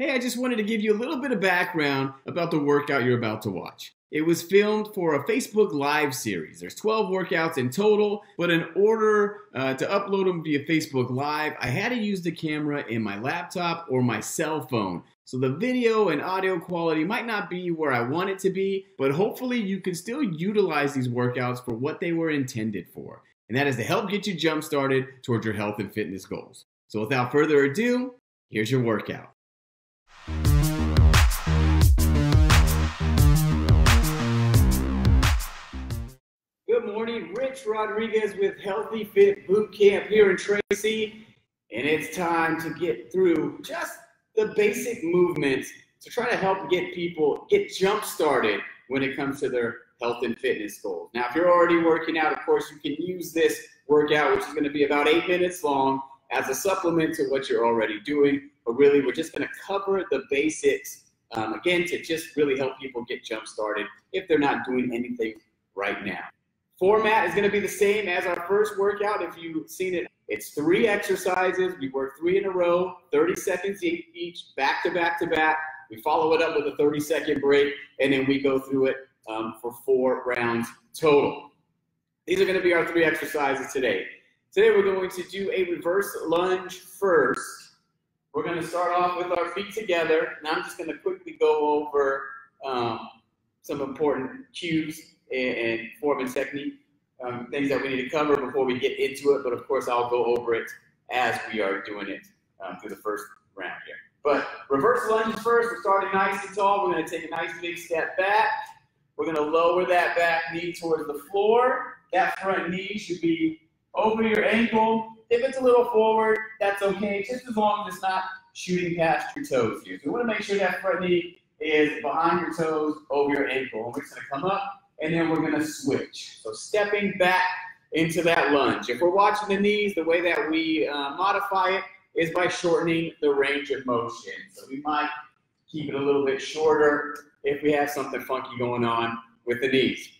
Hey, I just wanted to give you a little bit of background about the workout you're about to watch. It was filmed for a Facebook Live series. There's 12 workouts in total, but in order uh, to upload them via Facebook Live, I had to use the camera in my laptop or my cell phone. So the video and audio quality might not be where I want it to be, but hopefully you can still utilize these workouts for what they were intended for. And that is to help get you jump started towards your health and fitness goals. So without further ado, here's your workout. Rich Rodriguez with Healthy Fit Boot Camp here in Tracy. And it's time to get through just the basic movements to try to help get people get jump started when it comes to their health and fitness goals. Now, if you're already working out, of course, you can use this workout, which is going to be about eight minutes long, as a supplement to what you're already doing. But really, we're just going to cover the basics um, again to just really help people get jump started if they're not doing anything right now. Format is going to be the same as our first workout. If you've seen it, it's three exercises. We work three in a row, 30 seconds each, back to back to back. We follow it up with a 30 second break, and then we go through it um, for four rounds total. These are going to be our three exercises today. Today we're going to do a reverse lunge first. We're going to start off with our feet together. Now I'm just going to quickly go over um, some important cues and, and form and technique, um, things that we need to cover before we get into it. But of course, I'll go over it as we are doing it um, through the first round here. But reverse lunges first. We're starting nice and tall. We're going to take a nice big step back. We're going to lower that back knee towards the floor. That front knee should be over your ankle. If it's a little forward, that's okay, just as long as it's not shooting past your toes here. So we want to make sure that front knee is behind your toes, over your ankle. we're just going to come up, and then we're to switch. So stepping back into that lunge. If we're watching the knees, the way that we uh, modify it is by shortening the range of motion. So we might keep it a little bit shorter if we have something funky going on with the knees.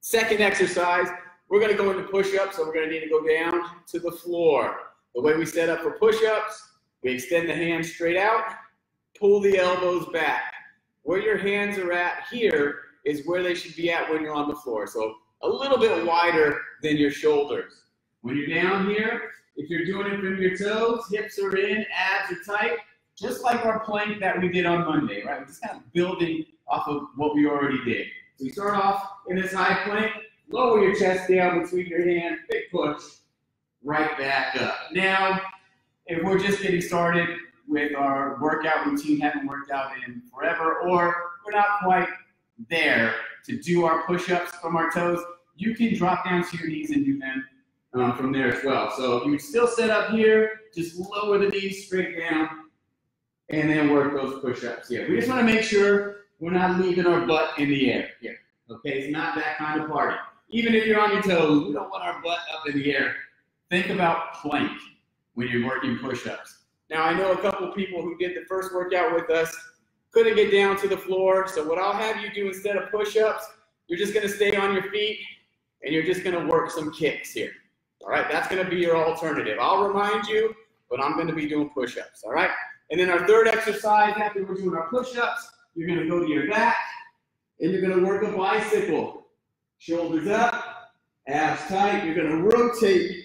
Second exercise, we're to go into push-ups, so we're to need to go down to the floor. The way we set up for push-ups, we extend the hands straight out, pull the elbows back. Where your hands are at here is where they should be at when you're on the floor. So a little bit wider than your shoulders. When you're down here, if you're doing it from your toes, hips are in, abs are tight, just like our plank that we did on Monday, right? We're just kind of building off of what we already did. So we start off in this high plank, lower your chest down between your hands, big push, right back up. Now, if we're just getting started with our workout routine, haven't worked out in forever, or we're not quite there to do our push-ups from our toes, you can drop down to your knees and do them um, from there as well. So you still set up here, just lower the knees straight down, and then work those push-ups here. We just want to make sure we're not leaving our butt in the air here. Okay, it's not that kind of party. Even if you're on your toes, we don't want our butt up in the air. Think about plank when you're working push-ups. Now I know a couple people who did the first workout with us couldn't get down to the floor. So what I'll have you do instead of push-ups, you're just gonna stay on your feet and you're just gonna work some kicks here. All right, that's gonna be your alternative. I'll remind you, but I'm gonna be doing push-ups, all right? And then our third exercise after we're doing our push-ups, you're gonna go to your back and you're gonna work a bicycle. Shoulders up, abs tight. You're gonna rotate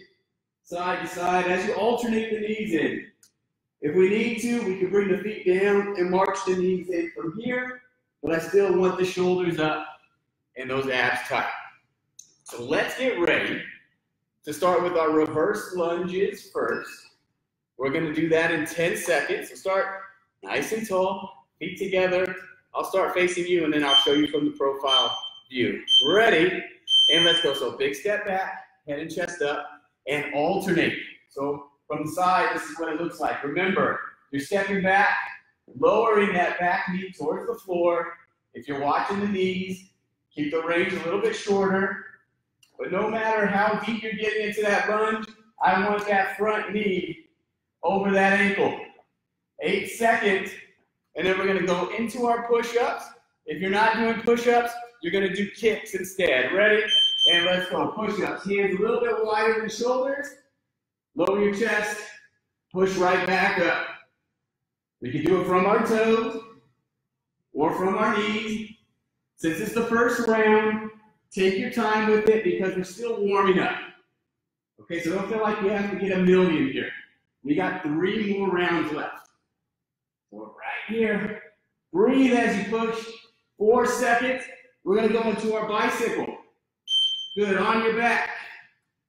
side to side as you alternate the knees in. If we need to, we can bring the feet down and march the knees in from here, but I still want the shoulders up and those abs tight. So let's get ready to start with our reverse lunges first. We're gonna do that in 10 seconds. So start nice and tall, feet together. I'll start facing you and then I'll show you from the profile view. Ready? And let's go. So big step back, head and chest up, and alternate. So from the side, this is what it looks like. Remember, you're stepping back, lowering that back knee towards the floor. If you're watching the knees, keep the range a little bit shorter. But no matter how deep you're getting into that lunge, I want that front knee over that ankle. Eight seconds, and then we're gonna go into our push-ups. If you're not doing push-ups, you're gonna do kicks instead. Ready? And let's go. Push-ups. Hands a little bit wider than shoulders. Lower your chest, push right back up. We can do it from our toes or from our knees. Since it's the first round, take your time with it because we're still warming up. Okay, so don't feel like you have to get a million here. We got three more rounds left. So right here, breathe as you push. Four seconds. We're gonna go into our bicycle. Good, on your back.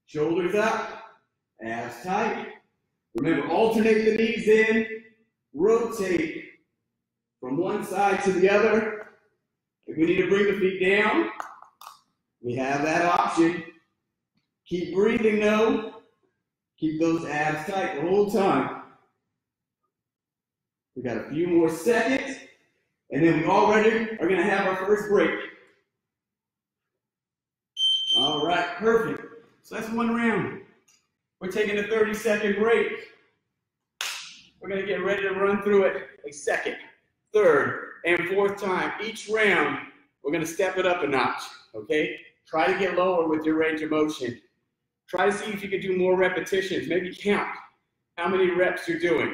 Shoulders up, abs tight. Remember, alternate the knees in, rotate from one side to the other. If we need to bring the feet down, we have that option. Keep breathing though. Keep those abs tight the whole time. We got a few more seconds, and then we already are gonna have our first break. All right, perfect. So that's one round. We're taking a 30 second break. We're gonna get ready to run through it a second, third, and fourth time. Each round, we're gonna step it up a notch, okay? Try to get lower with your range of motion. Try to see if you can do more repetitions. Maybe count how many reps you're doing,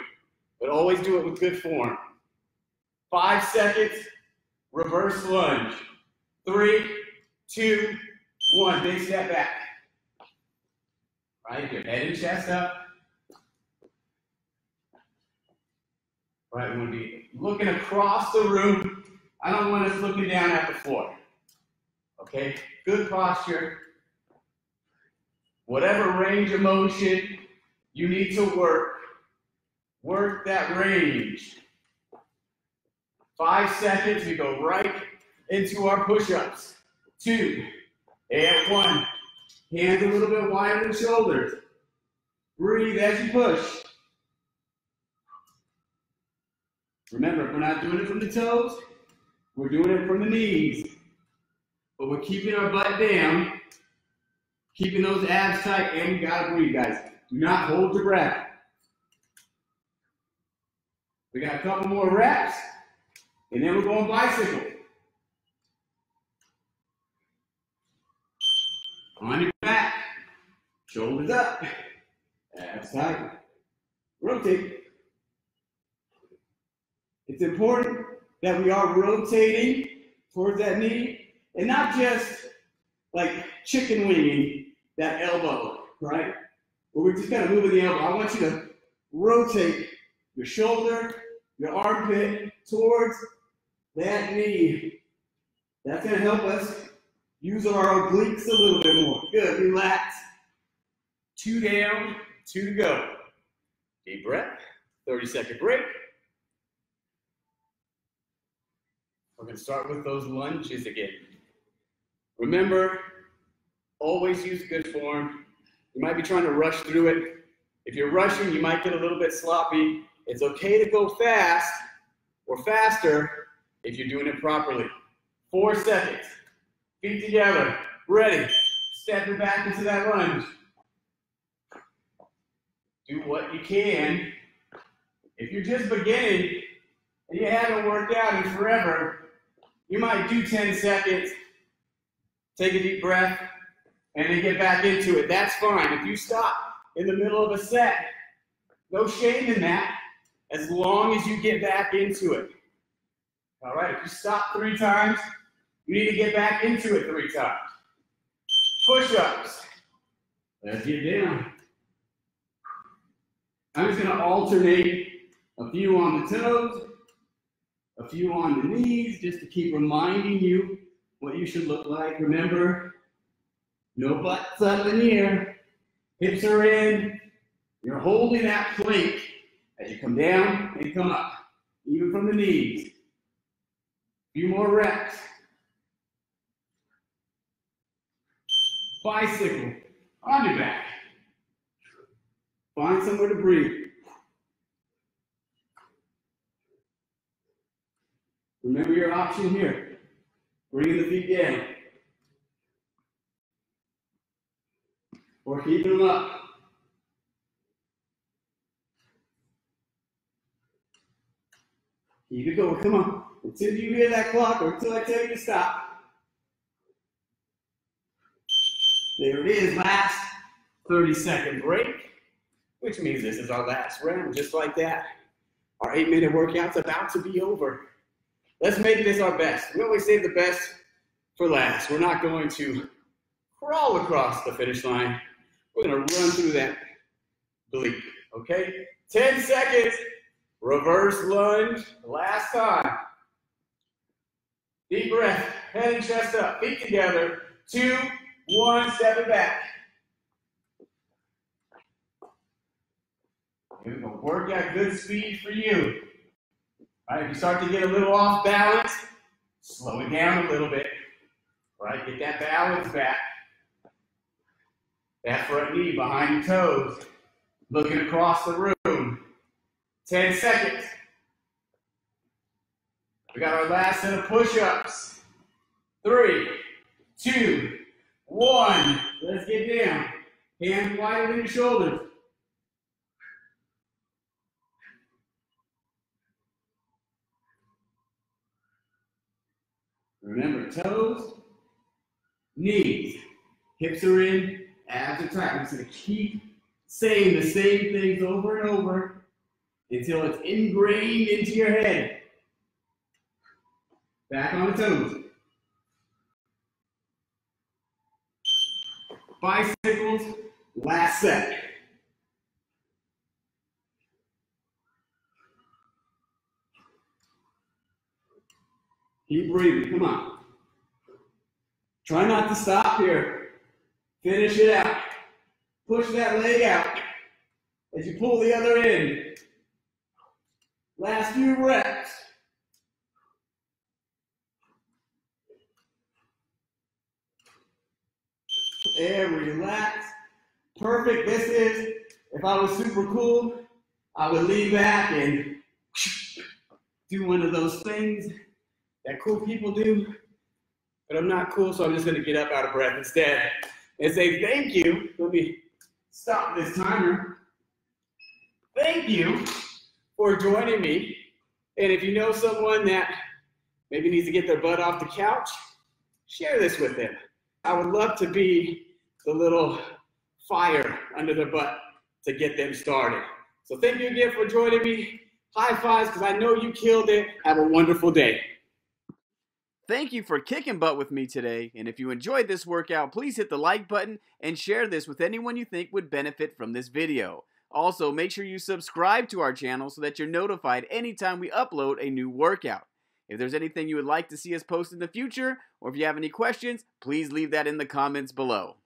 but always do it with good form. Five seconds, reverse lunge. Three, two, one. Big step back. Right, your head and chest up. Right, we want to be looking across the room. I don't want us looking down at the floor. Okay, good posture. Whatever range of motion you need to work, work that range. Five seconds, we go right into our push-ups. Two, and one. Hands a little bit wider than shoulders. Breathe as you push. Remember, if we're not doing it from the toes, we're doing it from the knees. But we're keeping our butt down Keeping those abs tight, and we gotta breathe, guys. Do not hold your breath. We got a couple more reps, and then we're going bicycle. On your back, shoulders up, abs tight. Rotate. It's important that we are rotating towards that knee and not just like chicken winging that elbow, right? But we're just kind of moving the elbow. I want you to rotate your shoulder, your armpit towards that knee. That's going to help us use our obliques a little bit more. Good, relax. Two down, two to go. Deep breath, 30 second break. We're to start with those lunges again. Remember, Always use good form. You might be trying to rush through it. If you're rushing, you might get a little bit sloppy. It's okay to go fast or faster if you're doing it properly. Four seconds. Feet together. Ready. Step back into that lunge. Do what you can. If you're just beginning and you haven't worked out in forever, you might do 10 seconds. Take a deep breath and then get back into it. That's fine. If you stop in the middle of a set, no shame in that, as long as you get back into it. All right, if you stop three times, you need to get back into it three times. Push ups. Let's get down. I'm just going to alternate a few on the toes, a few on the knees, just to keep reminding you what you should look like. Remember, no butts up in air. Hips are in. You're holding that plank as you come down and come up, even from the knees. A few more reps. Bicycle on your back. Find somewhere to breathe. Remember your option here. Bringing the feet down. or keeping them up. Keep it going. Come on. Until you hear that clock or until I tell you to stop. There it is. Last 30 second break, which means this is our last round, just like that. Our eight minute workout's about to be over. Let's make this our best. We always save the best for last. We're not going to crawl across the finish line. We're going to run through that bleep, okay? 10 seconds, reverse lunge, last time. Deep breath, head and chest up, feet together. Two, one, step it back. We go. Work at good speed for you. Right, if you start to get a little off balance, slow it down a little bit. Right, get that balance back. That front knee behind your toes. Looking across the room. 10 seconds. We got our last set of push-ups. Three, two, one. Let's get down. Hands wider than your shoulders. Remember, toes, knees, hips are in, abs are tight. I'm just to keep saying the same things over and over until it's ingrained into your head. Back on the toes. Bicycles, last set. Keep breathing, come on. Try not to stop here. Finish it out. Push that leg out as you pull the other end. Last few reps. And relax. Perfect. This is, if I was super cool, I would lean back and do one of those things that cool people do. But I'm not cool, so I'm just to get up out of breath instead and say thank you. Let me stop this timer. Thank you for joining me. And if you know someone that maybe needs to get their butt off the couch, share this with them. I would love to be the little fire under their butt to get them started. So thank you again for joining me. High fives because I know you killed it. Have a wonderful day. Thank you for kicking butt with me today. And if you enjoyed this workout, please hit the like button and share this with anyone you think would benefit from this video. Also, make sure you subscribe to our channel so that you're notified anytime we upload a new workout. If there's anything you would like to see us post in the future, or if you have any questions, please leave that in the comments below.